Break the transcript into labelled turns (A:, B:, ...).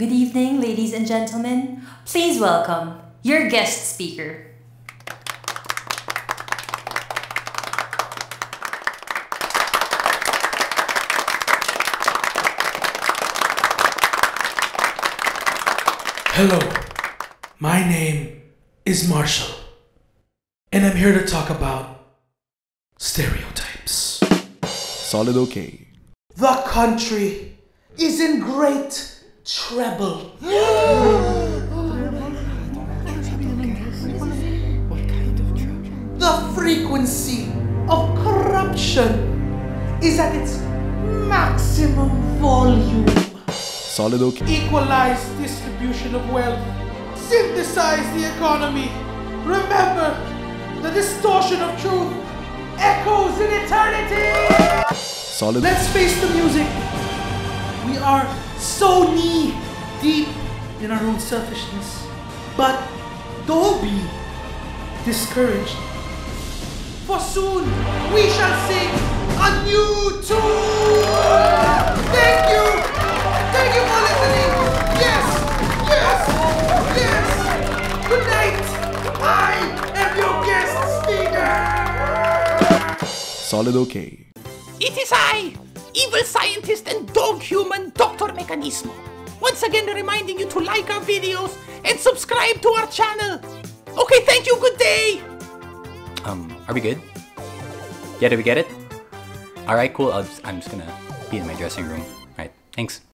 A: Good evening, ladies and gentlemen. Please welcome your guest speaker.
B: Hello, my name is Marshall, and I'm here to talk about stereotypes.
C: Solid okay.
B: The country is in great trouble. the frequency of corruption is at its maximum volume.
C: Solid okay.
B: Equalize distribution of wealth. Synthesize the economy. Remember, the distortion of truth echoes in eternity.
C: Solid
B: Let's face the music. We are so knee deep in our own selfishness. But don't be discouraged. For soon we shall sing a new tune. Thank you. Thank you for listening. Yes. Yes. Yes. Good night. I am your guest speaker.
C: Solid okay.
D: It is I, evil scientist and dog human Dr. Mechanismo. Once again reminding you to like our videos and subscribe to our channel. Okay, thank you, good day!
E: Um, are we good? Yeah, did we get it? Alright, cool. Just, I'm just gonna be in my dressing room. Alright, thanks.